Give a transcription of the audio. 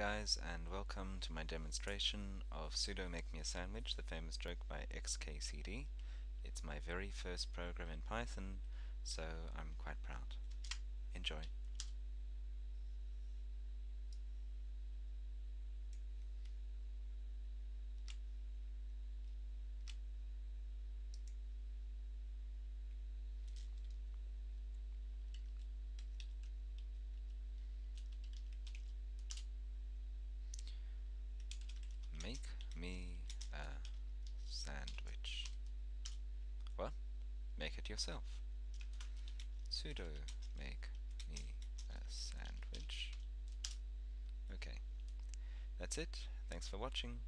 guys and welcome to my demonstration of sudo make me a sandwich, the famous joke by xkcd. It's my very first program in Python, so I'm quite proud. Enjoy. Make me a sandwich. What? Make it yourself. sudo make me a sandwich. Okay. That's it. Thanks for watching.